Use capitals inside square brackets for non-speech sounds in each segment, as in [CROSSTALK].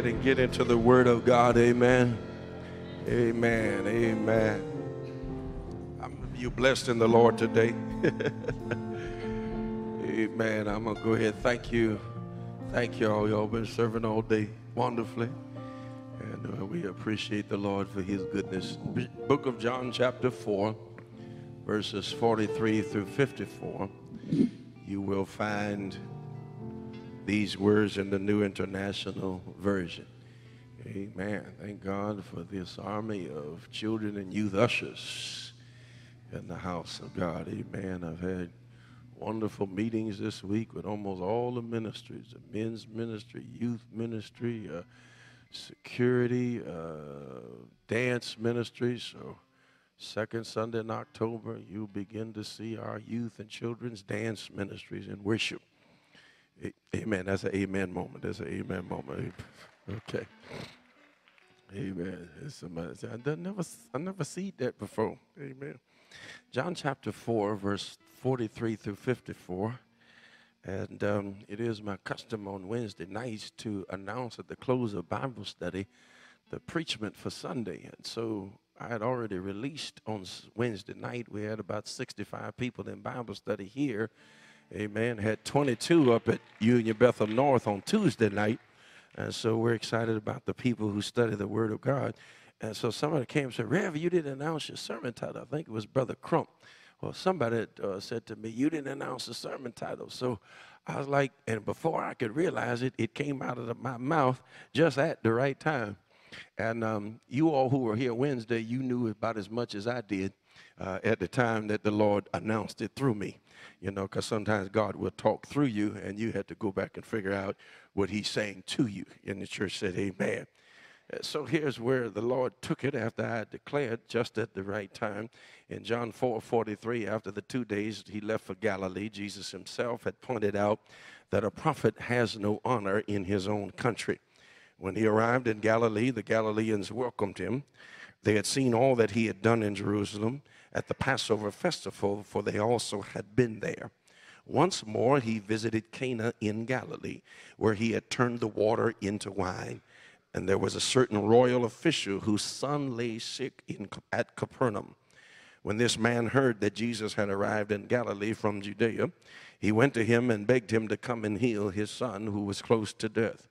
ahead and get into the Word of God. Amen. Amen. Amen. I'm you blessed in the Lord today. [LAUGHS] Amen. I'm gonna go ahead. Thank you. Thank you all. Y'all been serving all day wonderfully. And uh, we appreciate the Lord for his goodness. Book of John, chapter 4, verses 43 through 54. You will find these words in the New International Version. Amen. Thank God for this army of children and youth ushers in the house of God. Amen. I've had wonderful meetings this week with almost all the ministries the men's ministry, youth ministry, uh, security, uh, dance ministry. So, second Sunday in October, you begin to see our youth and children's dance ministries and worship. Amen. That's an amen moment. That's an amen moment. Okay. Amen. Somebody said, I never, I never seen that before. Amen. John chapter 4, verse 43 through 54. And um, it is my custom on Wednesday nights to announce at the close of Bible study the preachment for Sunday. And so I had already released on Wednesday night. We had about 65 people in Bible study here. Amen. Had 22 up at Union Bethel North on Tuesday night. And so we're excited about the people who study the Word of God. And so somebody came and said, Rev, you didn't announce your sermon title. I think it was Brother Crump. Well, somebody uh, said to me, You didn't announce the sermon title. So I was like, and before I could realize it, it came out of the, my mouth just at the right time. And um, you all who were here Wednesday, you knew about as much as I did uh, at the time that the Lord announced it through me. You know, because sometimes God will talk through you, and you had to go back and figure out what He's saying to you. And the church said, Amen. Uh, so here's where the Lord took it after I declared just at the right time. In John 4 43, after the two days he left for Galilee, Jesus himself had pointed out that a prophet has no honor in his own country. When he arrived in Galilee, the Galileans welcomed him. They had seen all that he had done in Jerusalem at the Passover festival, for they also had been there. Once more, he visited Cana in Galilee, where he had turned the water into wine. And there was a certain royal official whose son lay sick in, at Capernaum. When this man heard that Jesus had arrived in Galilee from Judea, he went to him and begged him to come and heal his son who was close to death.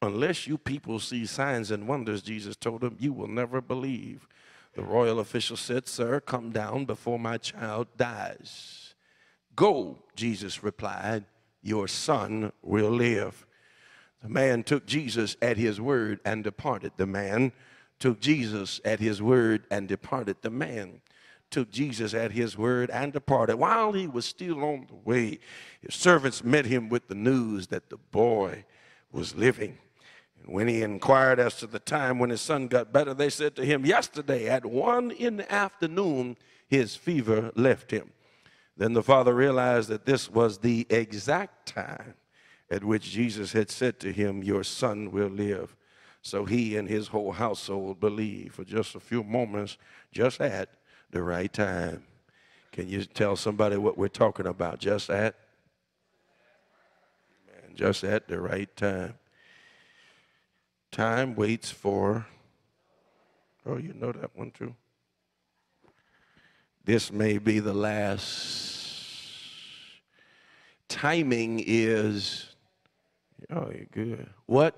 Unless you people see signs and wonders, Jesus told him, you will never believe. The royal official said, Sir, come down before my child dies. Go, Jesus replied, your son will live. The man took Jesus at his word and departed. The man took Jesus at his word and departed. The man took Jesus at his word and departed. While he was still on the way, his servants met him with the news that the boy was living. And when he inquired as to the time when his son got better, they said to him, Yesterday at one in the afternoon, his fever left him. Then the father realized that this was the exact time at which Jesus had said to him, Your son will live. So he and his whole household believed for just a few moments, just at the right time. Can you tell somebody what we're talking about? Just at? Just at the right time. Time waits for. Oh, you know that one too. This may be the last. Timing is Oh, you're good. What?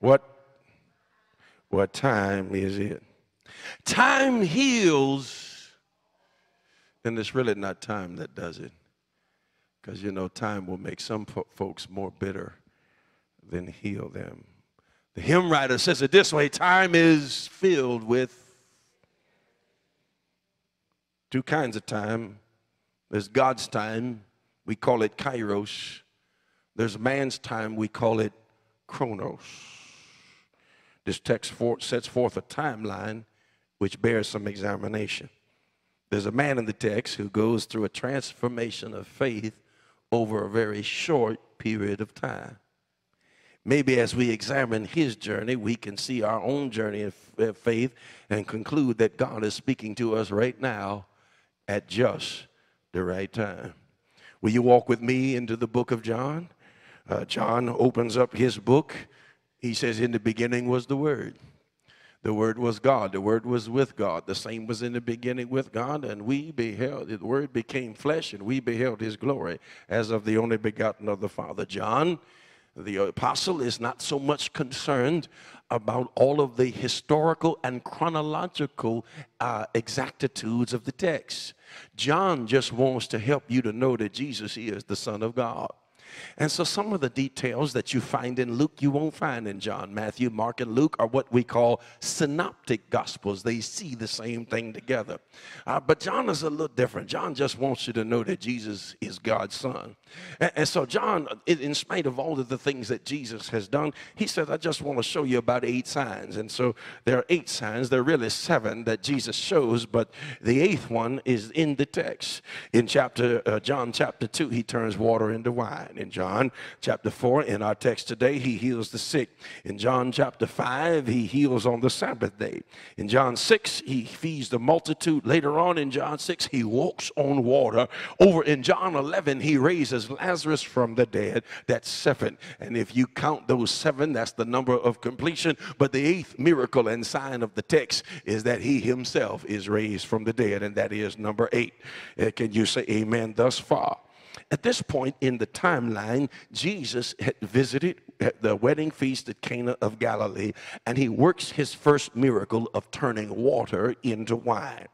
What? What time is it? Time heals, and it's really not time that does it. Because, you know, time will make some fo- folks more bitter than heal them. The hymn writer says it this way time is filled with two kinds of time. There's God's time, we call it kairos there's man's time, we call it chronos. This text for, sets forth a timeline which bears some examination. There's a man in the text who goes through a transformation of faith over a very short period of time. Maybe as we examine his journey, we can see our own journey of faith and conclude that God is speaking to us right now at just the right time. Will you walk with me into the book of John? Uh, John opens up his book. He says, In the beginning was the Word. The Word was God. The Word was with God. The same was in the beginning with God, and we beheld, the Word became flesh, and we beheld His glory as of the only begotten of the Father. John, the apostle, is not so much concerned about all of the historical and chronological uh, exactitudes of the text. John just wants to help you to know that Jesus is the Son of God. And so some of the details that you find in Luke, you won't find in John. Matthew, Mark, and Luke are what we call synoptic gospels. They see the same thing together. Uh, but John is a little different. John just wants you to know that Jesus is God's son. And, so John, in spite of all of the things that Jesus has done, he said, I just want to show you about eight signs. And so there are eight signs. There are really seven that Jesus shows, but the eighth one is in the text. In chapter uh, John chapter 2, he turns water into wine. In John chapter 4, in our text today, he heals the sick. In John chapter 5, he heals on the Sabbath day. In John 6, he feeds the multitude. Later on in John 6, he walks on water. Over in John 11, he raises Lazarus from the dead. That's seven. And if you count those seven, that's the number of completion. But the eighth miracle and sign of the text is that he himself is raised from the dead, and that is number eight. Uh, can you say amen thus far? At this point in the timeline, Jesus had visited the wedding feast at Cana of Galilee, and he works his first miracle of turning water into wine.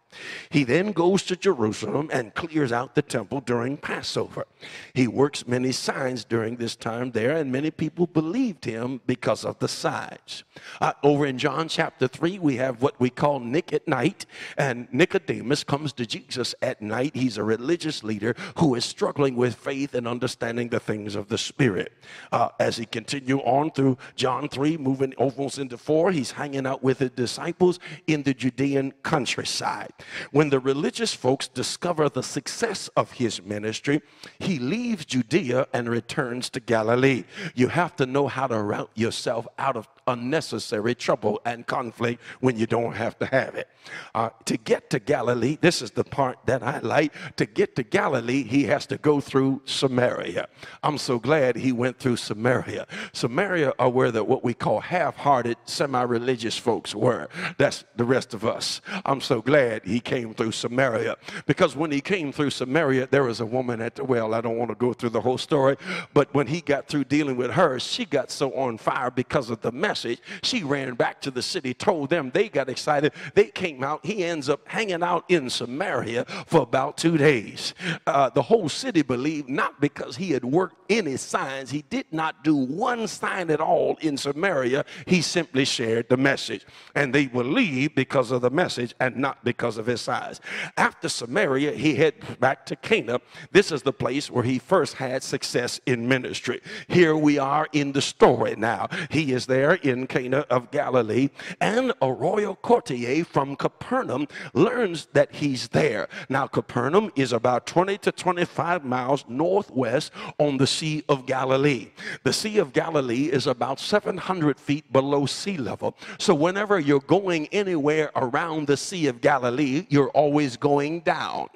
He then goes to Jerusalem and clears out the temple during Passover. He works many signs during this time there, and many people believed him because of the signs. Uh, over in John chapter 3, we have what we call Nick at night, and Nicodemus comes to Jesus at night. He's a religious leader who is struggling with faith and understanding the things of the Spirit. Uh, as he continue on through John 3, moving almost into 4, he's hanging out with the disciples in the Judean countryside. When the religious folks discover the success of his ministry, he leaves Judea and returns to Galilee. You have to know how to route yourself out of unnecessary trouble and conflict when you don't have to have it. Uh, to get to Galilee, this is the part that I like. To get to Galilee, he has to go through Samaria. I'm so glad he went through Samaria. Samaria are where the what we call half-hearted, semi-religious folks were. That's the rest of us. I'm so glad he came through Samaria because when he came through Samaria, there was a woman at the well. I don't want to go through the whole story, but when he got through dealing with her, she got so on fire because of the mess message. She ran back to the city, told them, they got excited. They came out. He ends up hanging out in Samaria for about two days. Uh, the whole city believed, not because he had worked any signs, he did not do one sign at all in Samaria. He simply shared the message. And they believed because of the message and not because of his size. After Samaria, he head back to Cana. This is the place where he first had success in ministry. Here we are in the story now. He is there in Cana of Galilee, and a royal courtier from Capernaum learns that he's there. Now, Capernaum is about 20 to 25 miles northwest on the Sea of Galilee. The Sea of Galilee is about 700 feet below sea level. So, whenever you're going anywhere around the Sea of Galilee, you're always going down.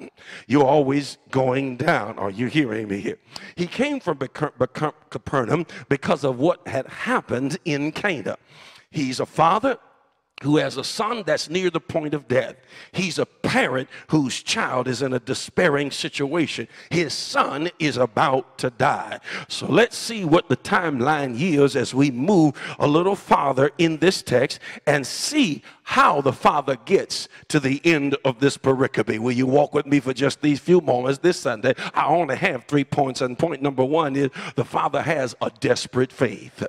You're always going down. Are you hearing me here? He came from Capernaum because of what had happened in Cana. He's a father who has a son that's near the point of death. He's a parent whose child is in a despairing situation. His son is about to die. So let's see what the timeline yields as we move a little farther in this text and see how the Father gets to the end of this pericope. Will you walk with me for just these few moments this Sunday? I only have three points, and point number one is the Father has a desperate faith.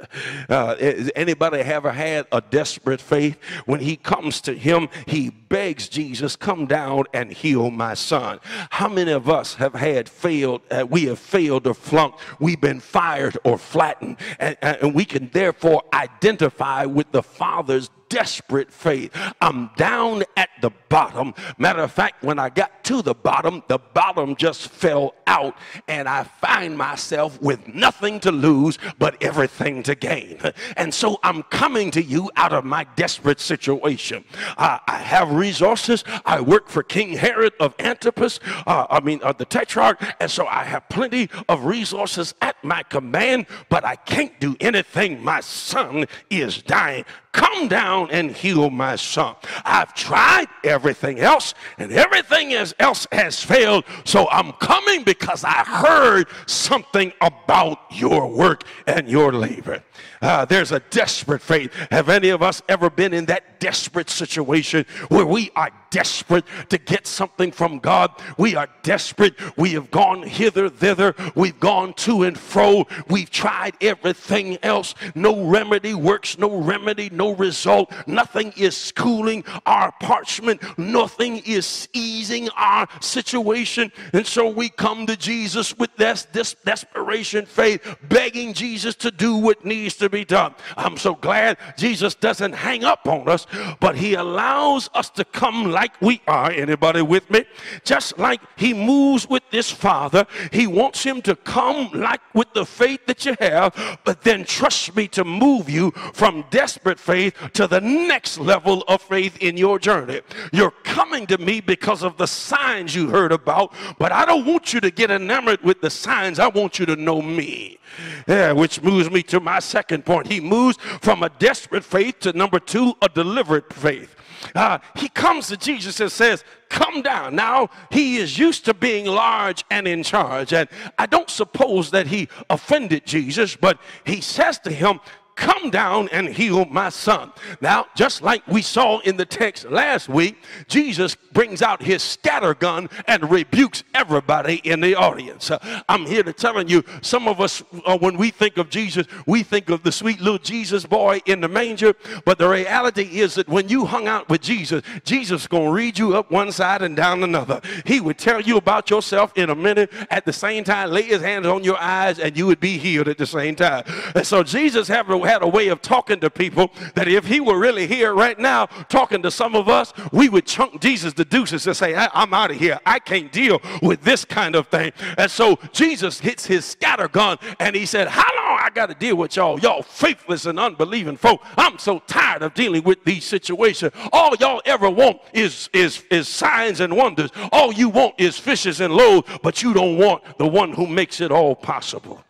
Uh, anybody ever had a desperate faith? When he comes to him, he begs Jesus, come down and heal my son. How many of us have had failed, uh, we have failed or flunked, we've been fired or flattened, and, and we can therefore identify with the Father's desperate faith. I'm down at the bottom. Matter of fact, when I got to the bottom, the bottom just fell out, and I find myself with nothing to lose but everything to gain. And so I'm coming to you out of my desperate situation. I, I have resources. I work for King Herod of Antipas, uh, I mean, uh, the tetrarch, and so I have plenty of resources at my command, but I can't do anything. My son is dying. Come down and heal my son. I've tried everything else, and everything else has failed. So I'm coming because I heard something about your work and your labor. Uh, there's a desperate faith. Have any of us ever been in that desperate situation where we are desperate to get something from God? We are desperate. We have gone hither, thither. We've gone to and fro. We've tried everything else. No remedy works, no remedy, no result. Nothing is cooling our parchment, nothing is easing our situation. And so we come to Jesus with this, this desperation faith, begging Jesus to do what needs to be done. I'm so glad Jesus doesn't hang up on us, but he allows us to come like we are. Anybody with me? Just like he moves with this father, he wants him to come like with the faith that you have, but then trust me to move you from desperate faith to the next level of faith in your journey. You're coming to me because of the signs you heard about, but I don't want you to get enamored with the signs. I want you to know me. Yeah, which moves me to my second point. He moves from a desperate faith to number two, a deliberate faith. Uh, he comes to Jesus and says, Come down. Now, he is used to being large and in charge. And I don't suppose that he offended Jesus, but he says to him, come down and heal my son. Now, just like we saw in the text last week, Jesus brings out his scatter gun and rebukes everybody in the audience. Uh, I'm here to tell you, some of us, uh, when we think of Jesus, we think of the sweet little Jesus boy in the manger. But the reality is that when you hung out with Jesus, Jesus is going to read you up one side and down another. He would tell you about yourself in a minute. At the same time, lay his hands on your eyes and you would be healed at the same time. And so Jesus have had a way of talking to people that if he were really here right now talking to some of us, we would chunk Jesus to deuces and say, I'm out of here. I can't deal with this kind of thing. And so Jesus hits his scatter gun and he said, How long I got to deal with y'all? Y'all faithless and unbelieving folk. I'm so tired of dealing with these situations. All y'all ever want is, is, is signs and wonders. All you want is fishes and loaves, but you don't want the one who makes it all possible.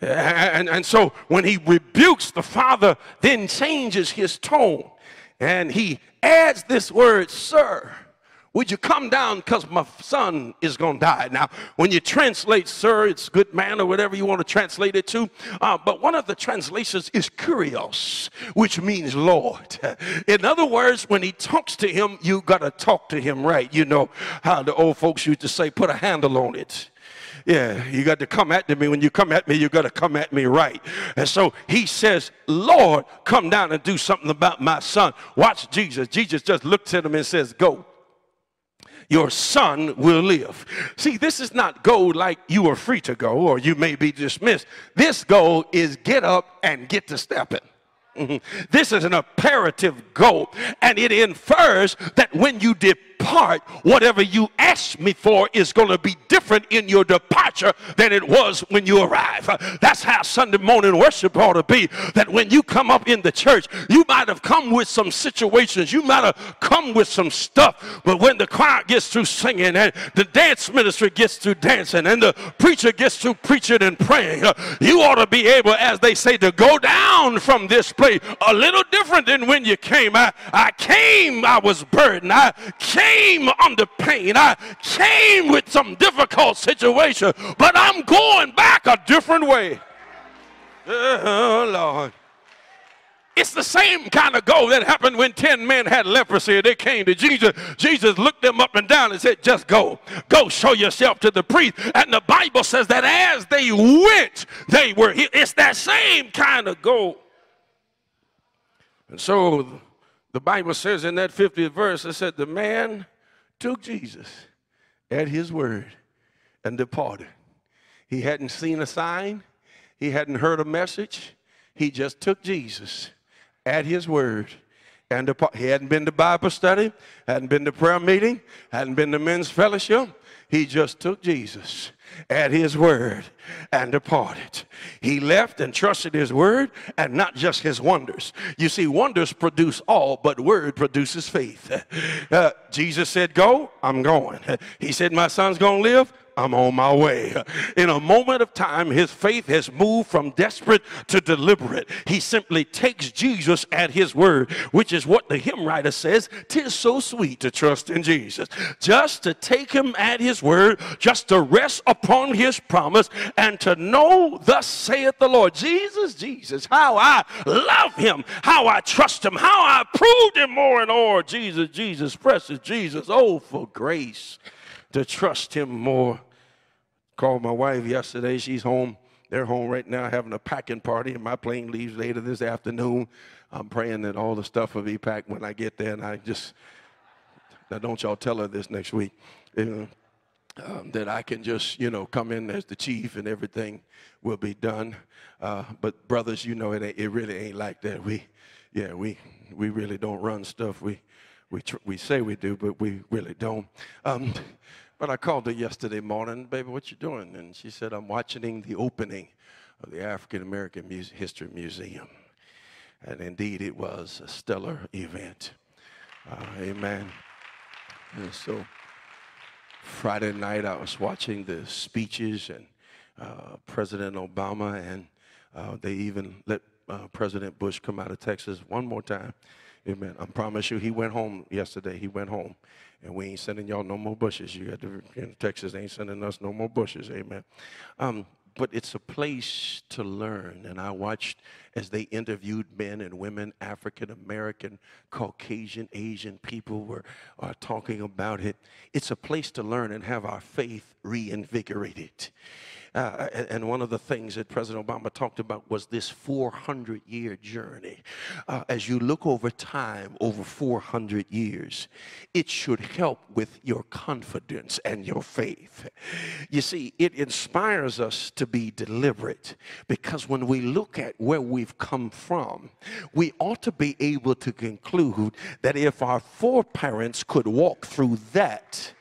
And, and so when he rebukes, the father then changes his tone and he adds this word, sir. Would you come down because my son is going to die? Now, when you translate, sir, it's good man or whatever you want to translate it to. Uh, but one of the translations is kurios, which means Lord. In other words, when he talks to him, you got to talk to him right. You know how the old folks used to say, put a handle on it. Yeah, you got to come at me. When you come at me, you got to come at me right. And so he says, Lord, come down and do something about my son. Watch Jesus. Jesus just looks at him and says, Go your son will live. See, this is not go like you are free to go or you may be dismissed. This go is get up and get to stepping. Mm-hmm. This is an imperative go, and it infers that when you depart, depart, whatever you ask me for is going to be different in your departure than it was when you arrive. That's how Sunday morning worship ought to be. That when you come up in the church, you might have come with some situations, you might have come with some stuff, but when the choir gets through singing and the dance ministry gets through dancing and the preacher gets through preaching and praying, you ought to be able, as they say, to go down from this place a little different than when you came. I, I came, I was burdened. I came came under pain. I came with some difficult situation, but I'm going back a different way. Oh, Lord. It's the same kind of go that happened when 10 men had leprosy. They came to Jesus. Jesus looked them up and down and said, Just go. Go show yourself to the priest. And the Bible says that as they went, they were healed. It's that same kind of go. And so the Bible says in that 50th verse, it said, The man took Jesus at his word and departed. He hadn't seen a sign, he hadn't heard a message. He just took Jesus at his word and depart. He hadn't been to Bible study, hadn't been to prayer meeting, hadn't been to men's fellowship. He just took Jesus at his word and departed. He left and trusted his word and not just his wonders. You see, wonders produce all, but word produces faith. Uh, Jesus said, Go, I'm going. He said, My son's going to live. I'm on my way. In a moment of time, his faith has moved from desperate to deliberate. He simply takes Jesus at his word, which is what the hymn writer says, tis so sweet to trust in Jesus. Just to take him at his word, just to rest upon his promise, and to know, thus saith the Lord, Jesus, Jesus, how I love him, how I trust him, how I proved him more and more. Jesus, Jesus, precious Jesus, oh, for grace to trust him more Called my wife yesterday. She's home. They're home right now having a packing party, and my plane leaves later this afternoon. I'm praying that all the stuff will be packed when I get there, and I just now don't y'all tell her this next week. um, that I can just, you know, come in as the chief and everything will be done. Uh, but brothers, you know, it, it really ain't like that. We, yeah, we, we really don't run stuff. We, we, we say we do, but we really don't. Um, but I called her yesterday morning, baby, what you doing? And she said, I'm watching the opening of the African American Muse- History Museum. And indeed, it was a stellar event. Uh, amen. And so Friday night, I was watching the speeches and uh, President Obama, and uh, they even let uh, President Bush come out of Texas one more time. Amen. I promise you, he went home yesterday. He went home and we ain't sending y'all no more bushes. You got to, in Texas ain't sending us no more bushes. Amen. Um, but it's a place to learn. And I watched as they interviewed men and women, African American, Caucasian, Asian people were uh, talking about it. It's a place to learn and have our faith reinvigorated. Uh, and one of the things that President Obama talked about was this 400 year journey. Uh, as you look over time, over 400 years, it should help with your confidence and your faith. You see, it inspires us to be deliberate because when we look at where we've come from, we ought to be able to conclude that if our foreparents could walk through that,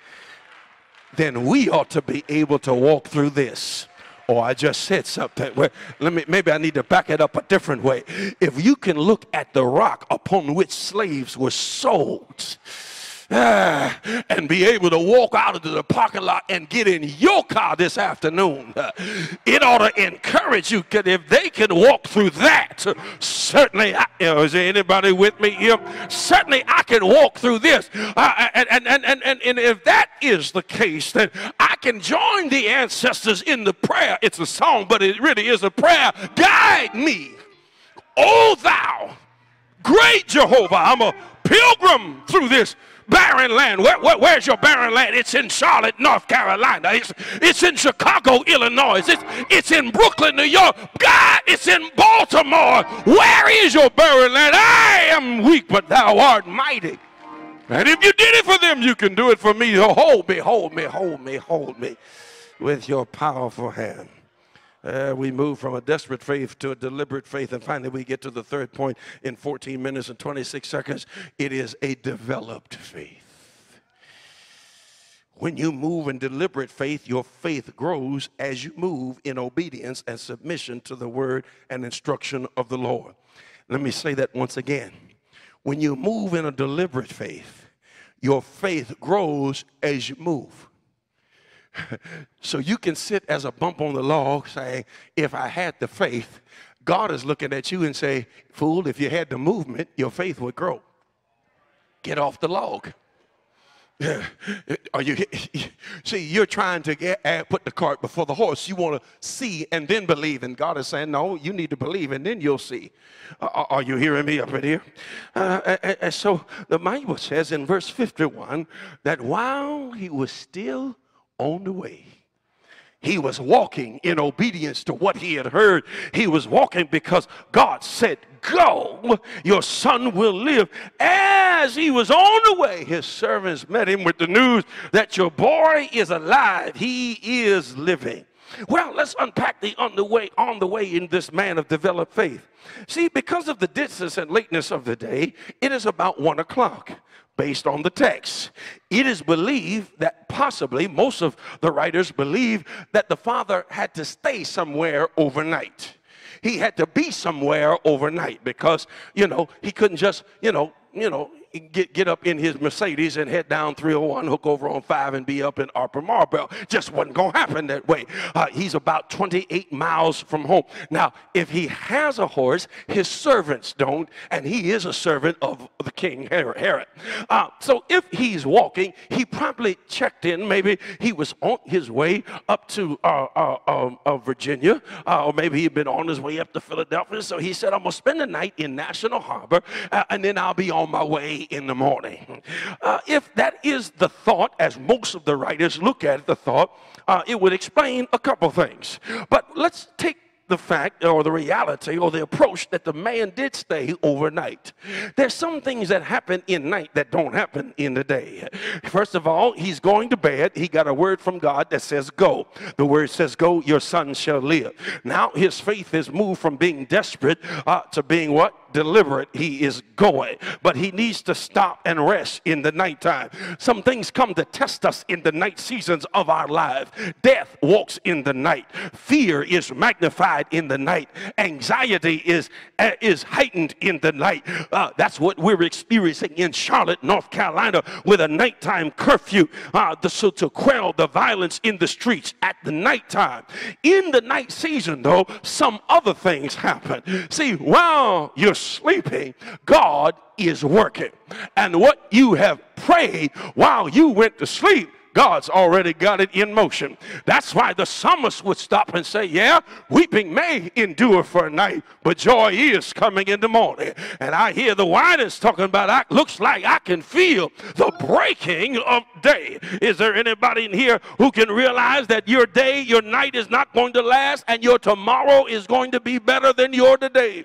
then we ought to be able to walk through this. Oh, I just said something. Well, let me maybe I need to back it up a different way. If you can look at the rock upon which slaves were sold, [SIGHS] and be able to walk out into the parking lot and get in your car this afternoon. [SIGHS] It ought to encourage you because if they can walk through that, certainly, I, is there anybody with me here? Certainly I can walk through this. Uh, and, and, and, and, and if that is the case, then I can join the ancestors in the prayer. It's a song, but it really is a prayer. Guide me, O thou, great Jehovah. I'm a pilgrim through this barren land. Where, where, where's your barren land? It's in Charlotte, North Carolina. It's, it's in Chicago, Illinois. It's, it's in Brooklyn, New York. God, it's in Baltimore. Where is your barren land? I am weak, but thou art mighty. And if you did it for them, you can do it for me. Oh, hold me, hold me, hold me, hold me with your powerful hand. Uh, we move from a desperate faith to a deliberate faith. And finally, we get to the third point in 14 minutes and 26 seconds. It is a developed faith. When you move in deliberate faith, your faith grows as you move in obedience and submission to the word and instruction of the Lord. Let me say that once again. When you move in a deliberate faith, your faith grows as you move. [LAUGHS] so you can sit as a bump on the log saying, if I had the faith, God is looking at you and say, fool, if you had the movement, your faith would grow. Get off the log. [LAUGHS] Are you [LAUGHS] see? You're trying to get, put the cart before the horse. You want to see and then believe, and God is saying, "No, you need to believe and then you'll see." Uh, are you hearing me up in here? Uh, and so the Bible says in verse 51 that while he was still on the way, he was walking in obedience to what he had heard. He was walking because God said, Go, your son will live. As he was on the way, his servants met him with the news that your boy is alive, he is living. Well, let's unpack the on the way on the way in this man of developed faith. See, because of the distance and lateness of the day, it is about one o'clock based on the text. It is believed that possibly most of the writers believe that the father had to stay somewhere overnight. He had to be somewhere overnight because, you know, he couldn't just, you know, you know, get, get up in his Mercedes and head down 301, hook over on 5 and be up in Upper Marlboro. Just wasn't going to happen that way. Uh, he's about 28 miles from home. Now, if he has a horse, his servants don't, and he is a servant of the king Herod. Uh, so if he's walking, he probably checked in. Maybe he was on his way up to uh, uh um, uh, Virginia, uh, or maybe he'd been on his way up to Philadelphia. So he said, I'm going to spend the night in National Harbor, and then I'll be on my way in the morning. Uh, if that is the thought, as most of the writers look at the thought, uh, it would explain a couple things. But let's take the fact or the reality or the approach that the man did stay overnight. There's some things that happen in night that don't happen in the day. First of all, he's going to bed. He got a word from God that says, Go. The word says, Go, your son shall live. Now his faith is moved from being desperate uh, to being what? deliberate he is going, but he needs to stop and rest in the nighttime. Some things come to test us in the night seasons of our life. Death walks in the night. Fear is magnified in the night. Anxiety is uh, is heightened in the night. Uh, that's what we're experiencing in Charlotte, North Carolina, with a nighttime curfew uh, the, so to quell the violence in the streets at the nighttime. In the night season, though, some other things happen. See, while you're sleeping, God is working. And what you have prayed while you went to sleep, God's already got it in motion. That's why the psalmist would stop and say, Yeah, weeping may endure for a night, but joy is coming in the morning. And I hear the whiners talking about, I, looks like I can feel the breaking of day. Is there anybody in here who can realize that your day, your night is not going to last, and your tomorrow is going to be better than your today?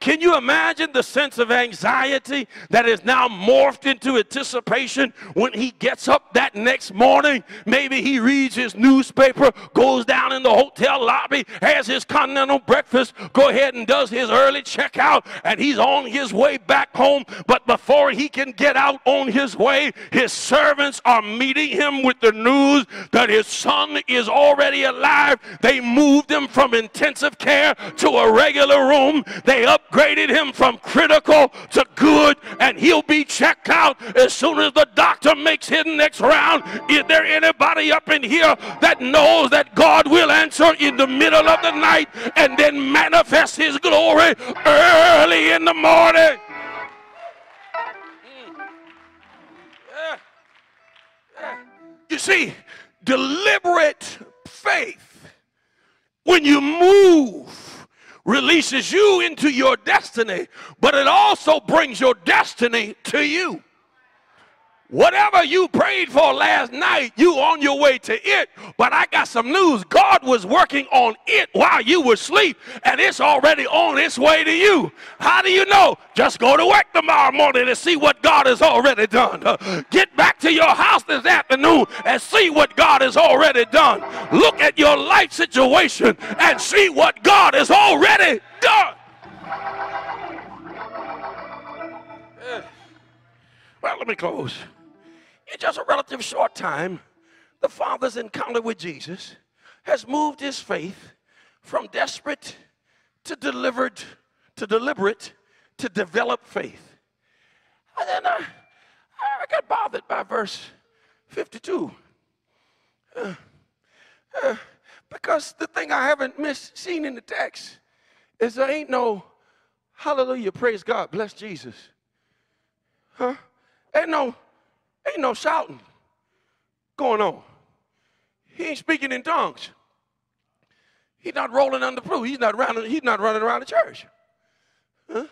Can you imagine the sense of anxiety that is now morphed into anticipation when he gets up that next morning? Maybe he reads his newspaper, goes down in the hotel lobby, has his continental breakfast, go ahead and does his early checkout, and he's on his way back home. But before he can get out on his way, his servants are meeting him with the news that his son is already alive. They moved him from intensive care to a regular room. They up upgraded him from critical to good, and he'll be checked out as soon as the doctor makes his next round. Is there anybody up in here that knows that God will answer in the middle of the night and then manifest his glory early in the morning? You see, deliberate faith, when you move releases you into your destiny, but it also brings your destiny to you. Whatever you prayed for last night, you on your way to it. But I got some news. God was working on it while you were asleep, and it's already on its way to you. How do you know? Just go to work tomorrow morning and see what God has already done. Uh, get back to your house this afternoon and see what God has already done. Look at your life situation and see what God has already done. Well, let me close. In just a relative short time, the Father's encounter with Jesus has moved his faith from desperate to delivered to deliberate to develop faith. And then I, I got bothered by verse 52. Uh, uh, because the thing I haven't missed, seen in the text is there ain't no hallelujah, praise God, bless Jesus. Huh? Ain't no Ain't no shouting going on. He ain't speaking in tongues. He's not rolling under proof. He's not running, he's not running around the church. Huh?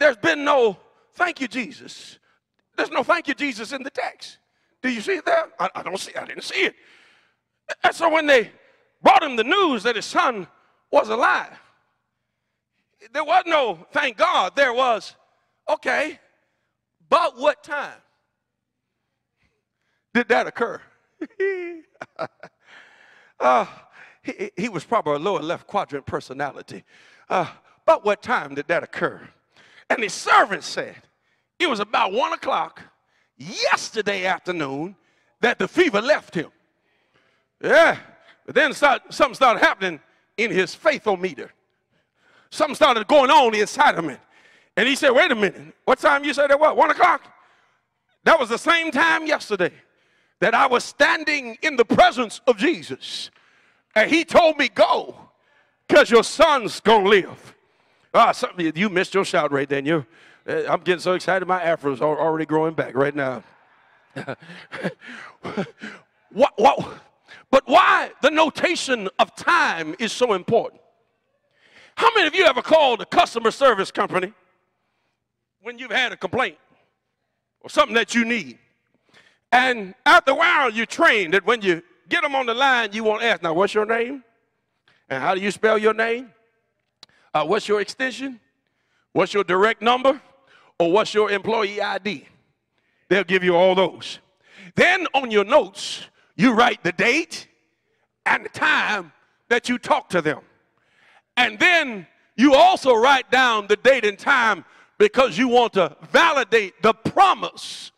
There's been no thank you, Jesus. There's no thank you, Jesus in the text. Do you see it there? I, I don't see I didn't see it. And so when they brought him the news that his son was alive, there was no thank God. There was, okay, but what time? Did that occur? [LAUGHS] Uh, he, he was probably a lower left quadrant personality. Uh, but what time did that occur? And his servant said, it was about one o'clock yesterday afternoon that the fever left him. Yeah. But then start, something started happening in his faithometer. Something started going on inside of him. And he said, wait a minute, what time you said it was? One o'clock? That was the same time yesterday that I was standing in the presence of Jesus. And he told me, go, because your son's going to live. Ah, something, you missed your shout right then. You, uh, I'm getting so excited, my afro's already growing back right now. [LAUGHS] what, what, but why the notation of time is so important? How many of you ever called a customer service company when you've had a complaint or something that you need? And after a while, you train that when you get them on the line, you won't ask, now, what's your name? And how do you spell your name? Uh, what's your extension? What's your direct number? Or what's your employee ID? They'll give you all those. Then on your notes, you write the date and the time that you talk to them. And then you also write down the date and time because you want to validate the promise.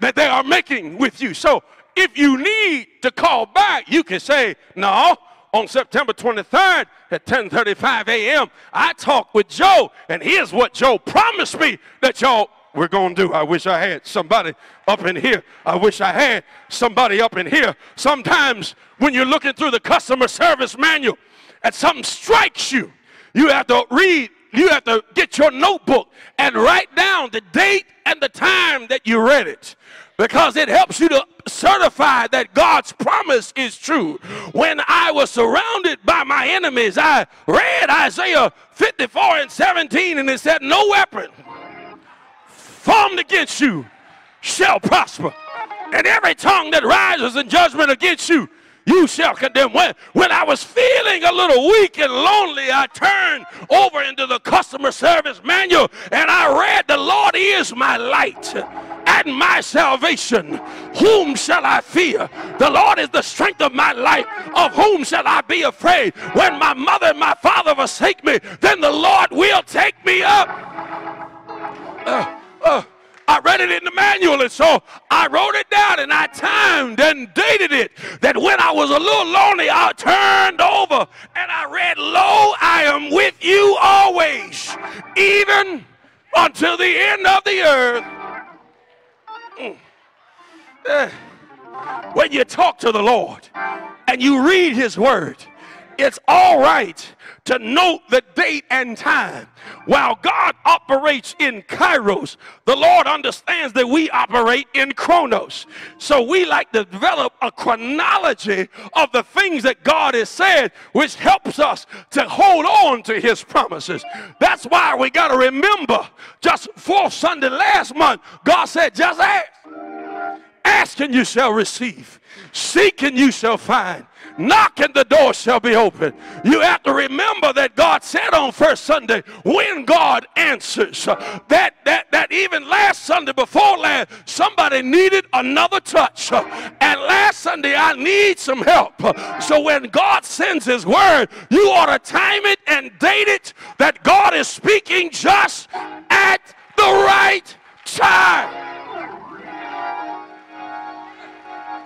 That they are making with you. So if you need to call back, you can say, No, on September 23rd at 10:35 a.m. I talked with Joe, and here's what Joe promised me that y'all we're going to do. I wish I had somebody up in here. I wish I had somebody up in here. Sometimes when you're looking through the customer service manual and something strikes you, you have to read, you have to get your notebook and write down the date and the time that you read it because it helps you to certify that God's promise is true. When I was surrounded by my enemies, I read Isaiah 54 and 17, and it said, No weapon formed against you shall prosper. And every tongue that rises in judgment against you, you shall condemn. When, when I was feeling a little weak and lonely, I turned over into the customer service manual and I read, The Lord is my light and my salvation. Whom shall I fear? The Lord is the strength of my life. Of whom shall I be afraid? When my mother and my father forsake me, then the Lord will take me up. Uh, uh, I read it in the manual, and so I wrote it down and I timed and dated it. That when I was a little lonely, I turned over and I read, Lo, I am with you always, even until the end of the earth. Mm. Eh. When you talk to the Lord and you read His Word, it's all right to note the date and time. While God operates in kairos, the Lord understands that we operate in chronos. So we like to develop a chronology of the things that God has said, which helps us to hold on to his promises. That's why we got to remember just fourth Sunday last month, God said, just ask. Ask and you shall receive. Seek and you shall find. Knock and the door shall be open. You have to remember that God said on first Sunday, when God answers, uh, that, that, that even last Sunday before last, somebody needed another touch. Uh, and last Sunday, I need some help. Uh, so when God sends his word, you ought to time it and date it that God is speaking just at the right time.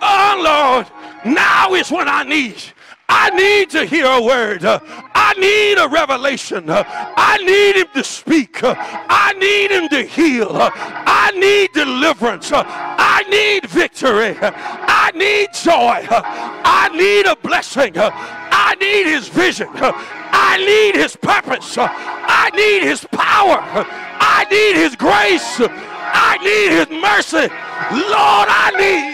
Oh, Lord. Now is when I need. I need to hear a word. I need a revelation. I need him to speak. I need him to heal. I need deliverance. I need victory. I need joy. I need a blessing. I need his vision. I need his purpose. I need his power. I need his grace. I need his mercy. Lord, I need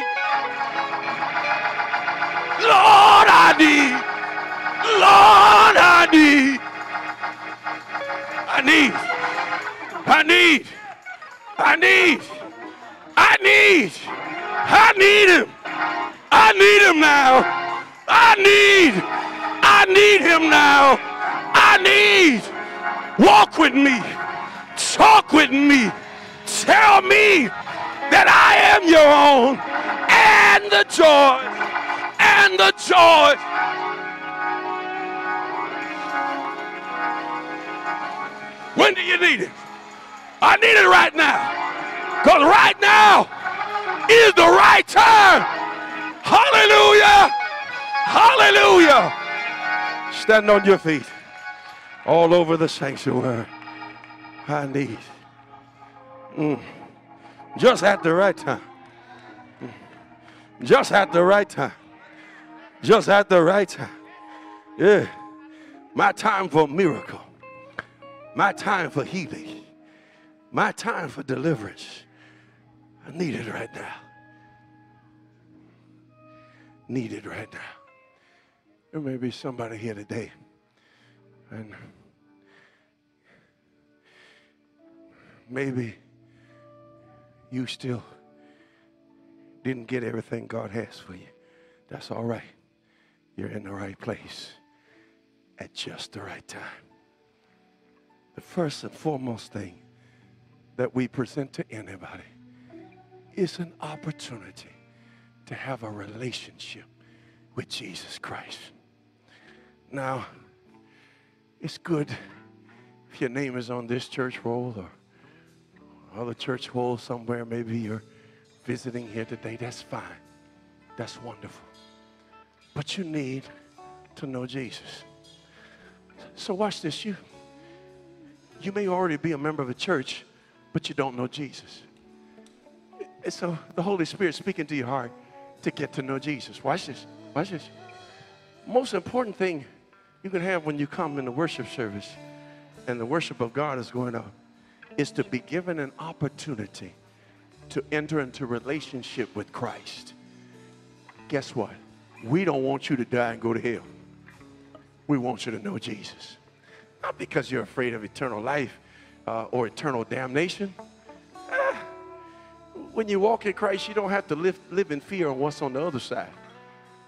Lord, I need. Lord, I need. I need. I need. I need. I need. I need him. I need him now. I need. I need him now. I need. Walk with me. Talk with me. Tell me that I am your own and the joy and the joy. When do you need it? I need it right now. Because right now is the right time. Hallelujah. Hallelujah. Stand on your feet all over the sanctuary. I need mm, just at the right time. Mm, just at the right time. Just at the right time. Yeah. My time for miracle. My time for healing. My time for deliverance. I need it right now. Need it right now. There may be somebody here today, and maybe you still didn't get everything God has for you. That's all right. You're in the right place at just the right time. The first and foremost thing that we present to anybody is an opportunity to have a relationship with Jesus Christ. Now, it's good if your name is on this church roll or other church roll somewhere. Maybe you're visiting here today. That's fine. That's wonderful. But you need to know Jesus. So watch this. You, you may already be a member of a church, but you don't know Jesus. And so the Holy Spirit speaking to your heart to get to know Jesus. Watch this. Watch this. Most important thing you can have when you come in the worship service and the worship of God is going on is to be given an opportunity to enter into relationship with Christ. Guess what? We don't want you to die and go to hell. We want you to know Jesus. Not because you're afraid of eternal life uh, or eternal damnation. Eh, when you walk in Christ, you don't have to live, live in fear on what's on the other side.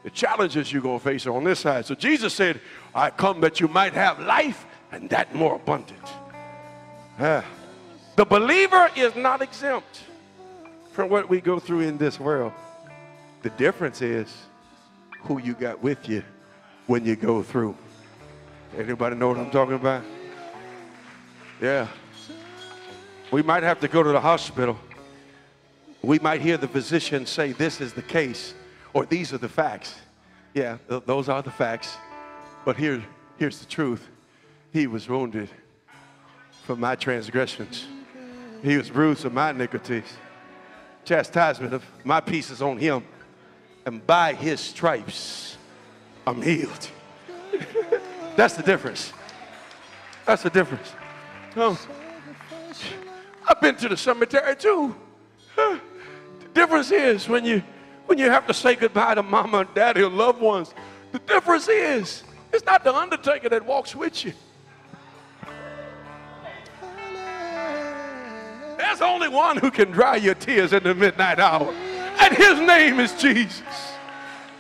The challenges you're going to face are on this side. So Jesus said, I come that you might have life and that more abundant. Ah. The believer is not exempt from what we go through in this world. The difference is who you got with you when you go through. Anybody know what I'm talking about? Yeah. We might have to go to the hospital. We might hear the physician say, This is the case or these are the facts. Yeah, th- those are the facts. But here, here's the truth He was wounded for my transgressions, He was bruised for my iniquities. Chastisement of my peace is on Him, and by His stripes, I'm healed. That's the difference. That's the difference. Oh, I've been to the cemetery too. The difference is when you when you have to say goodbye to mama and daddy or loved ones. The difference is, it's not the undertaker that walks with you. There's only one who can dry your tears in the midnight hour, and his name is Jesus.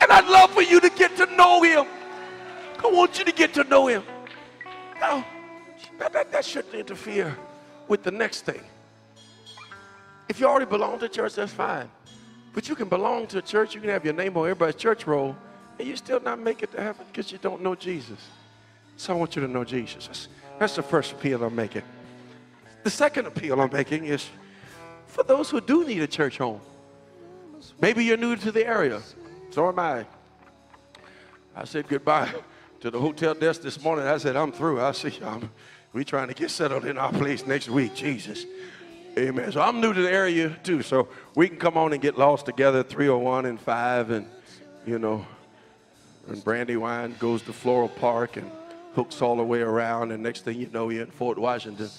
And I'd love for you to get to know him. I want you to get to know him. Now, that, that, that shouldn't interfere with the next thing. If you already belong to church, that's fine. But you can belong to a church, you can have your name on everybody's church roll, and you still not make it to heaven because you don't know Jesus. So I want you to know Jesus. That's, that's the first appeal I'm making. The second appeal I'm making is for those who do need a church home. Maybe you're new to the area. So am I. I said goodbye to the hotel desk this morning. I said, I'm through. I see y'all. We trying to get settled in our place next week. Jesus. Amen. So I'm new to the area too. So we can come on and get lost together, 301 and 5, and you know, and Brandywine goes to Floral Park and hooks all the way around, and next thing you know, you're in Fort Washington.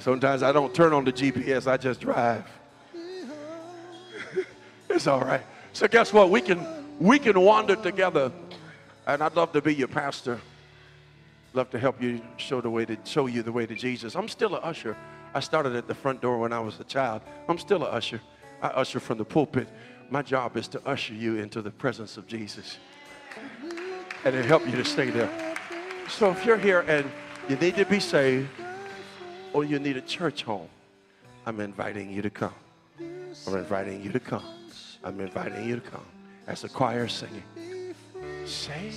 Sometimes I don't turn on the GPS, I just drive. [LAUGHS] it's all right. So guess what? We can we can wander together. And I'd love to be your pastor. Love to help you show the way to show you the way to Jesus. I'm still an usher. I started at the front door when I was a child. I'm still an usher. I usher from the pulpit. My job is to usher you into the presence of Jesus. And to help you to stay there. So if you're here and you need to be saved, or you need a church home, I'm inviting you to come. I'm inviting you to come. I'm inviting you to come. As the choir singing. Say.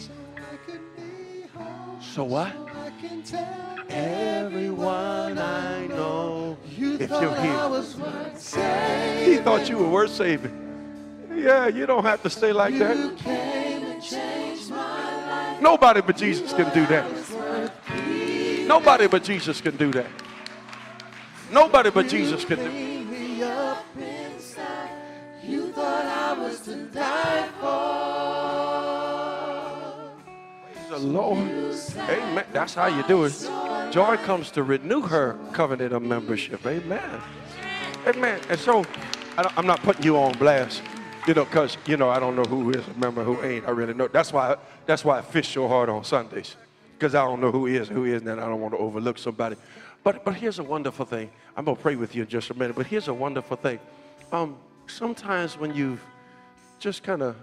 So what? Everyone I know. If you're here, he thought you were worth saving. Yeah, you don't have to stay like that. Nobody but Jesus can do that. Nobody but Jesus can do that. Nobody but Jesus can do it. You thought I was to die for. Praise the Lord. Amen. That's how you do it. Joy comes to renew her covenant of membership. Amen. Amen. And so I'm not putting you on blast, you know, because you know I don't know who is a member, who ain't. I really know. That's why. That's why I fish so hard on Sundays, because I don't know who is, who isn't, and I don't want to overlook somebody. But but here's a wonderful thing. I'm gonna pray with you in just a minute. But here's a wonderful thing. Um, sometimes when you've just kind of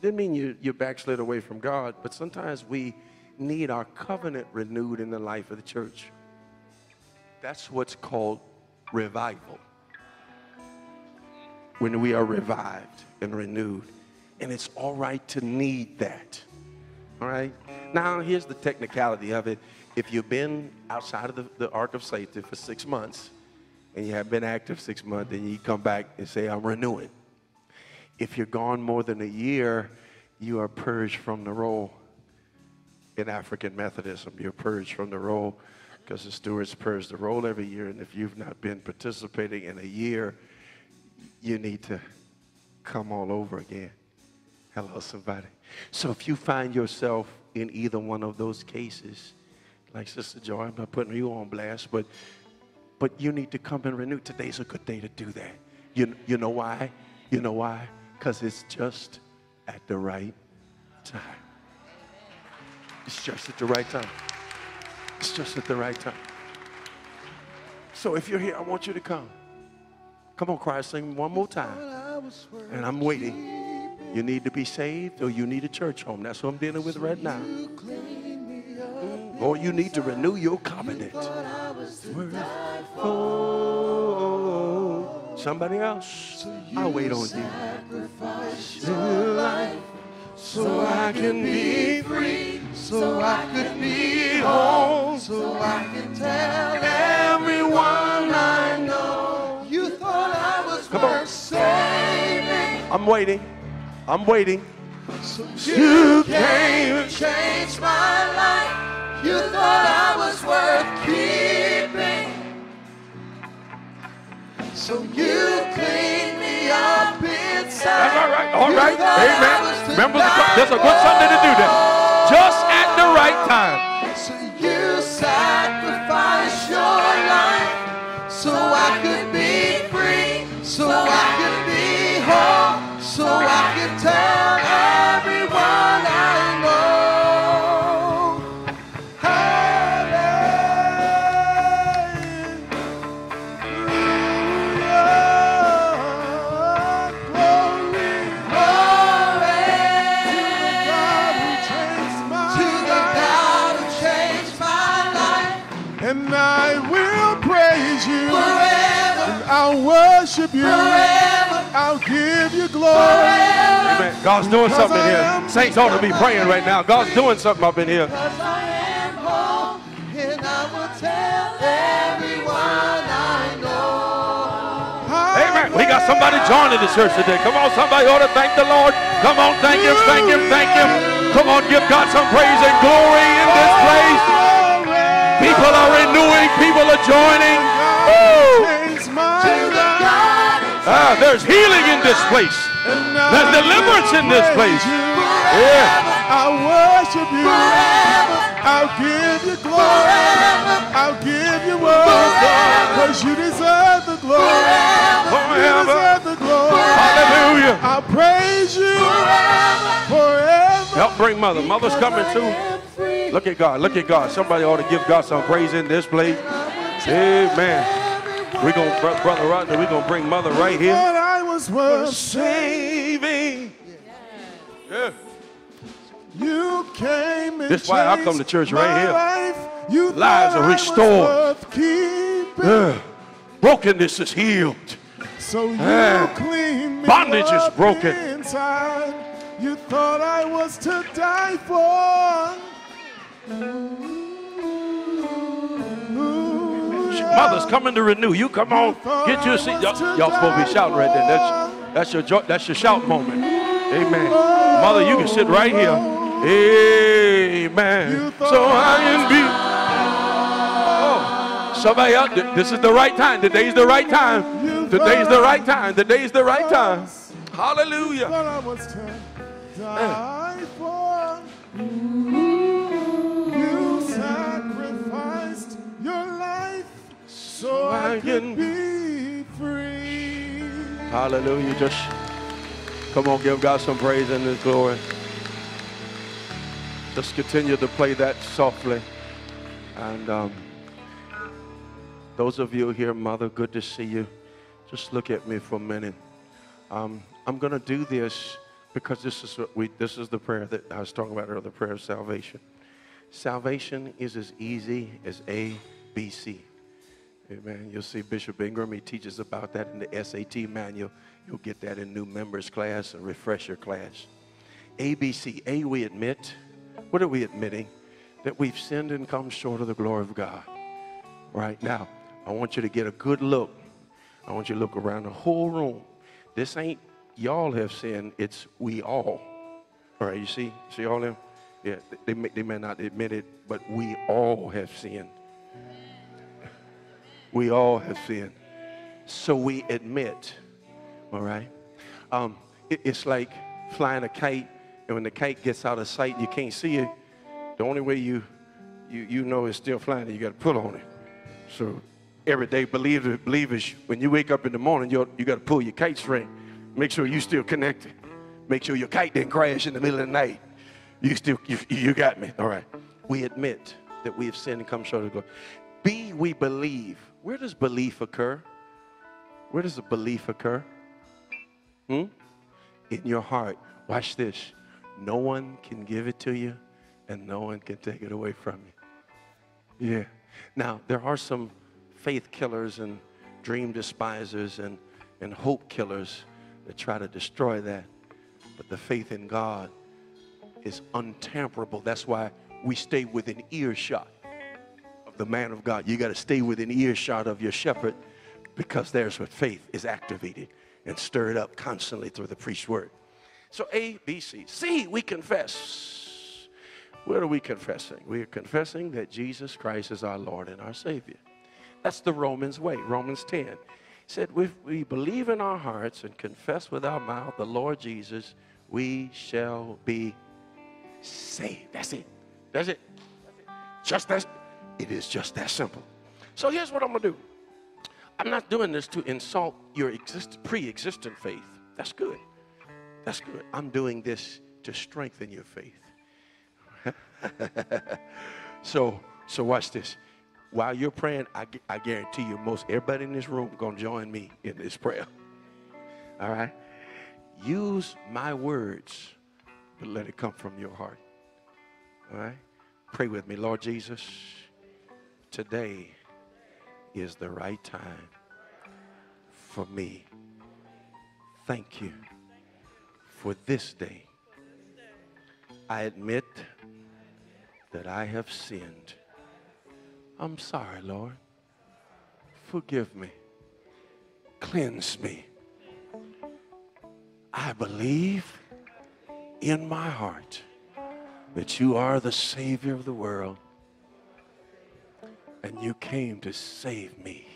didn't mean you you backslid away from God, but sometimes we need our covenant renewed in the life of the church. That's what's called revival. When we are revived and renewed. And it's all right to need that. All right? Now, here's the technicality of it. If you've been outside of the, the ark of safety for six months and you have been active six months, then you come back and say, I'm renewing. If you're gone more than a year, you are purged from the roll in African Methodism. You're purged from the roll because the stewards purge the roll every year. And if you've not been participating in a year, you need to come all over again. Hello, somebody. So if you find yourself in either one of those cases, like Sister Joy, I'm not putting you on blast, but but you need to come and renew. Today's a good day to do that. You, you know why? You know why? Because it's just at the right time. It's just at the right time. It's just at the right time. So if you're here, I want you to come. Come on, Christ, sing one more time. And I'm waiting. You need to be saved or you need a church home. That's what I'm dealing with right now. Or you need to renew your covenant. Somebody else, I'll wait on you so I can be free, so I could be home, so I can tell everyone I know. You thought I was Come worth on. saving. I'm waiting. I'm waiting. So you came and changed my life. You thought I was worth keeping. So you cleaned me up inside. That's all right. All right. Amen. Remember, there's a good Sunday to do that. Just at the right time. So God's doing something here. Saints ought to be praying right now. God's doing something up in here. Amen. We got somebody joining the church today. Come on, somebody ought to thank the Lord. Come on, thank Him, thank Him, thank Him. Come on, give God some praise and glory in this place. People are renewing, people are joining. Woo! Ah, there's healing in this place. There's deliverance in this place. Yeah. I worship you. I'll give you glory. I'll give you worship. Because you deserve the glory. You deserve the glory. Hallelujah. I'll praise you forever. Help bring mother. Mother's coming too. Look at God. Look at God. Somebody ought to give God some praise in this place. Amen. We're going to, Brother Rodney, we're going to bring Mother right here. But I was worth saving. Yeah. You came and This is why I come to church right here. Lives are restored. Yeah. Brokenness is healed. So you Ah. clean me Bondage is broken. Inside. You thought I was to die for. Mother's coming to renew. You come on, get your seat. Y'all, supposed to be shouting right there. That's, that's your joy, that's your shout moment. Amen. Mother, you can sit right here. Amen. So I can be. Oh, somebody out there. This is the right time. Today's the right time. Today's the right time. Today's the right time. Hallelujah. So I can- be free. Hallelujah. Just come on, give God some praise and His glory. Just continue to play that softly. And um, those of you here, Mother, good to see you. Just look at me for a minute. Um, I'm going to do this because this is what we. This is the prayer that I was talking about earlier, the prayer of salvation. Salvation is as easy as A, B, C. Amen. You'll see Bishop Ingram. He teaches about that in the SAT manual. You'll get that in new members class and refresher class. ABC. A, we admit. What are we admitting? That we've sinned and come short of the glory of God. Right now, I want you to get a good look. I want you to look around the whole room. This ain't y'all have sinned. It's we all. All right, you see? See all them? Yeah, they may, they may not admit it, but we all have sinned. We all have sinned. So we admit, all right? Um, it- it's like flying a kite, and when the kite gets out of sight, you can't see it. The only way you, you, you know it's still flying, you got to pull on it. So every day, believers, believers, when you wake up in the morning, you you got to pull your kite string. Make sure you're still connected. Make sure your kite didn't crash in the middle of the night. You still, you, you got me. All right. We admit that we have sinned and come short of glory. B, we believe. Where does belief occur? Where does the belief occur? Hmm? In your heart. Watch this. No one can give it to you, and no one can take it away from you. Yeah. Now, there are some faith killers and dream despisers and, and hope killers that try to destroy that. But the faith in God is untamperable. That's why we stay within earshot the man of God. You got to stay within earshot of your shepherd because there's what faith is activated and stirred up constantly through the preached word. So A, B, C. C, we confess. What are we confessing? We are confessing that Jesus Christ is our Lord and our Savior. That's the Romans way, Romans 10. He said, if we believe in our hearts and confess with our mouth the Lord Jesus, we shall be saved. That's it. That's it. Just that. It is just that simple. So here's what I'm going to do. I'm not doing this to insult your exist, pre-existent faith. That's good. That's good. I'm doing this to strengthen your faith. [LAUGHS] so, so watch this. While you're praying, I, I guarantee you, most everybody in this room gonna join me in this prayer. [LAUGHS] All right. Use my words, but let it come from your heart. All right. Pray with me, Lord Jesus. Today is the right time for me. Thank you for this day. I admit that I have sinned. I'm sorry, Lord. Forgive me. Cleanse me. I believe in my heart that you are the Savior of the world and you came to save me.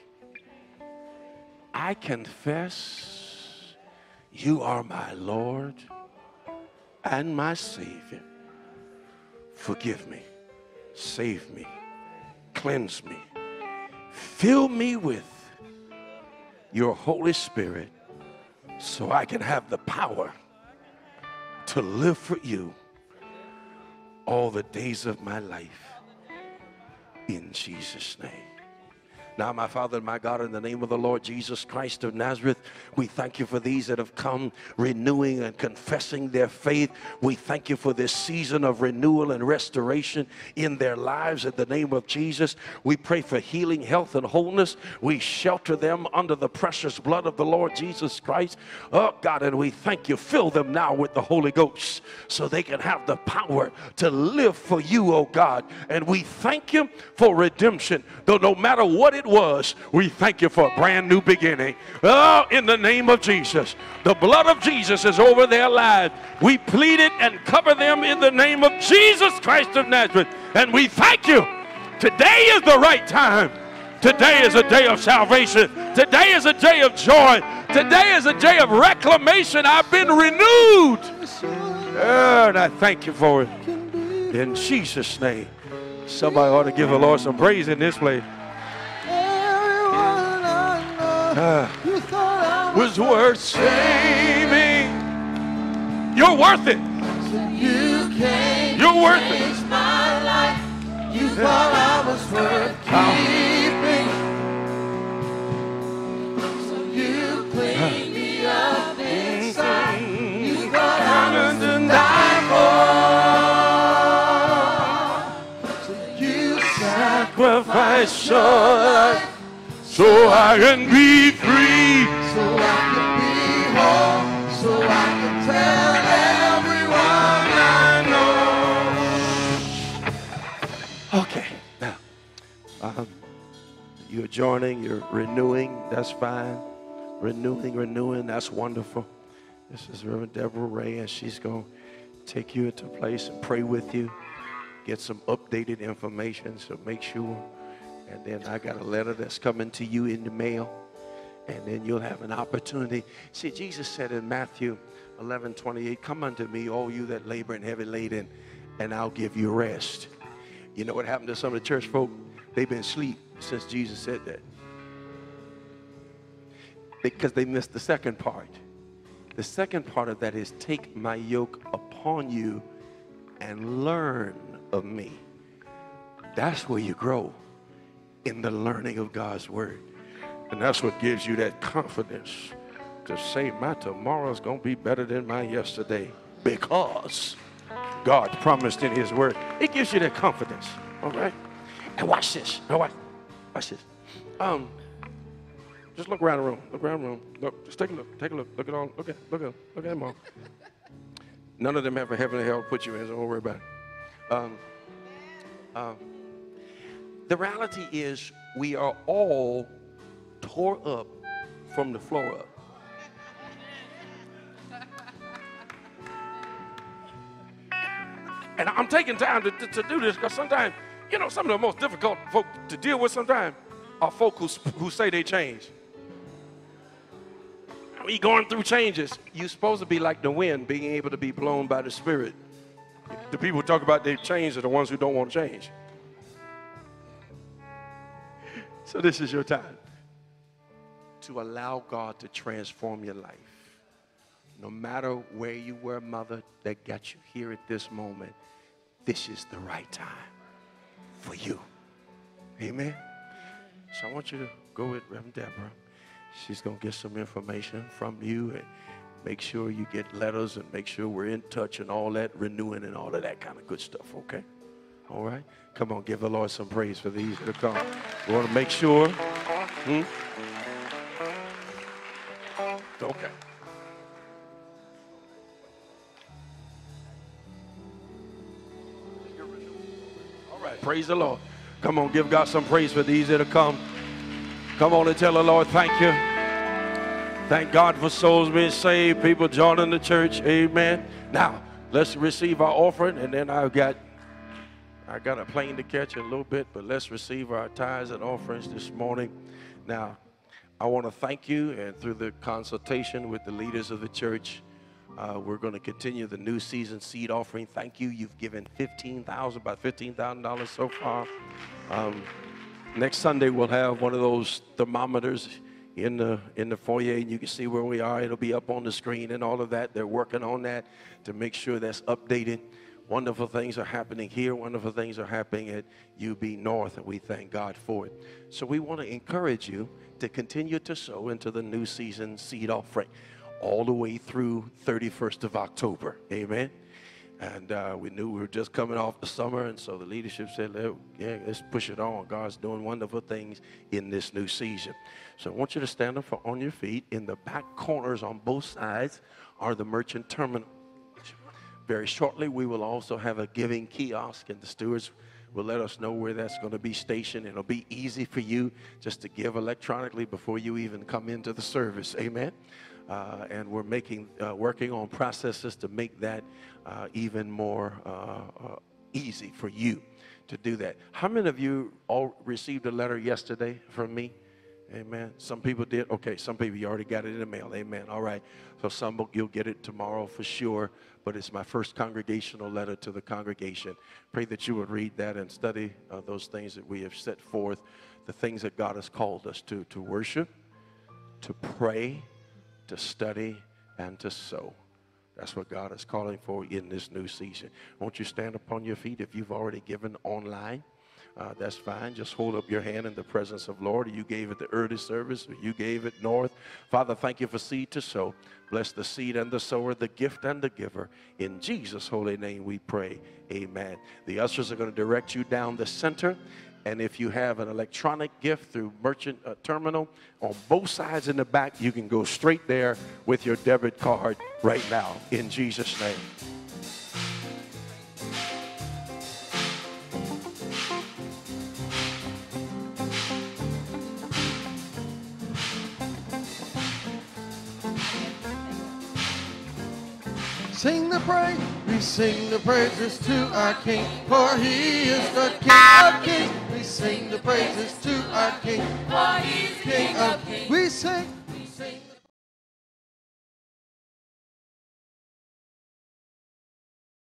I confess you are my Lord and my Savior. Forgive me, save me, cleanse me, fill me with your Holy Spirit so I can have the power to live for you all the days of my life. In Jesus' name. Now, my Father and my God, in the name of the Lord Jesus Christ of Nazareth, we thank you for these that have come renewing and confessing their faith. We thank you for this season of renewal and restoration in their lives in the name of Jesus. We pray for healing, health, and wholeness. We shelter them under the precious blood of the Lord Jesus Christ. Oh, God, and we thank you. Fill them now with the Holy Ghost so they can have the power to live for you, oh God. And we thank you for redemption. Though no matter what it was, we thank you for a brand new beginning. Oh, in the name of Jesus. The blood of Jesus is over their lives. We plead it and cover them in the name of Jesus Christ of Nazareth. And we thank you. Today is the right time. Today is a day of salvation. Today is a day of joy. Today is a day of reclamation. I've been renewed. And I thank you for it. In Jesus' name. Somebody ought to give the Lord some praise in this place. Uh, was worth saving. You're worth it. You came You're worth it. change my life. You thought I was worth keeping. So you cleaned me up inside. You thought I was to die for. So you Sacrifice your life so I can be free. so I can be whole. So I can tell everyone I know. Okay, now, um, you're joining, you're renewing, that's fine. Renewing, renewing, that's wonderful. This is Reverend Deborah Ray, and she's going to take you into place and pray with you, get some updated information, so make sure. And then I got a letter that's coming to you in the mail, and then you'll have an opportunity. See, Jesus said in Matthew 11 28, Come unto me, all you that labor and heavy laden, and I'll give you rest. You know what happened to some of the church folk? They've been asleep since Jesus said that. Because they missed the second part. The second part of that is take my yoke upon you and learn of me. That's where you grow in the learning of God's word. And that's what gives you that confidence to say, my tomorrow's going to be better than my yesterday because God promised in his word. It gives you that confidence, all right? And watch this. Now watch, watch this. Um, just look around the room. Look around the room. Look, just take a look. Take a look. Look at all. Look at. Look at. Look at them all. None of them have a heaven and hell to put you in. So don't worry about it. Um, um, the reality is, we are all tore up from the floor up. And I'm taking time to, to, do this because sometimes, you know, some of the most difficult folk to deal with sometimes are folk who, who say they change. We going through changes. You're supposed to be like the wind, being able to be blown by the Spirit. The people talk about they change are the ones who don't want to change. So this is your time to allow God to transform your life. No matter where you were, mother, that got you here at this moment, this is the right time for you. Amen. So I want you to go with Reverend Deborah. She's going to get some information from you and make sure you get letters and make sure we're in touch and all that, renewing and all of that kind of good stuff, okay? All right? Come on, give the Lord some praise for these that come. We want to make sure. Hmm? Okay. All right, praise the Lord. Come on, give God some praise for these that have come. Come on and tell the Lord, thank you. Thank God for souls being saved, people joining the church. Amen. Now, let's receive our offering, and then I've got I got a plane to catch in a little bit, but let's receive our tithes and offerings this morning. Now, I want to thank you, and through the consultation with the leaders of the church, uh, we're going to continue the new season seed offering. Thank you. You've given fifteen thousand, about fifteen thousand dollars so far. Um, next Sunday we'll have one of those thermometers in the in the foyer, and you can see where we are. It'll be up on the screen and all of that. They're working on that to make sure that's updated. Wonderful things are happening here. Wonderful things are happening at UB North, and we thank God for it. So we want to encourage you to continue to sow into the new season seed offering all the way through 31st of October. Amen. And uh, we knew we were just coming off the summer, and so the leadership said, yeah, let's push it on. God's doing wonderful things in this new season. So I want you to stand up on your feet. In the back corners on both sides are the merchant terminal. Very shortly, we will also have a giving kiosk, and the stewards will let us know where that's going to be stationed. It'll be easy for you just to give electronically before you even come into the service. Amen. Uh, and we're making, uh, working on processes to make that uh, even more uh, uh, easy for you to do that. How many of you all received a letter yesterday from me? Amen. Some people did. Okay, some people you already got it in the mail. Amen. All right. So some you'll get it tomorrow for sure. But it's my first congregational letter to the congregation. Pray that you would read that and study uh, those things that we have set forth, the things that God has called us to to worship, to pray, to study, and to sow. That's what God is calling for in this new season. Won't you stand upon your feet if you've already given online? Uh, that's fine. Just hold up your hand in the presence of Lord. You gave it the early service, you gave it north. Father, thank you for seed to sow. Bless the seed and the sower, the gift and the giver. In Jesus' holy name we pray. Amen. The ushers are going to direct you down the center. And if you have an electronic gift through merchant uh, terminal on both sides in the back, you can go straight there with your debit card right now in Jesus' name. We sing the praises to our King, for He is the King of Kings. We sing the praises to our King, For He's King of Kings. We sing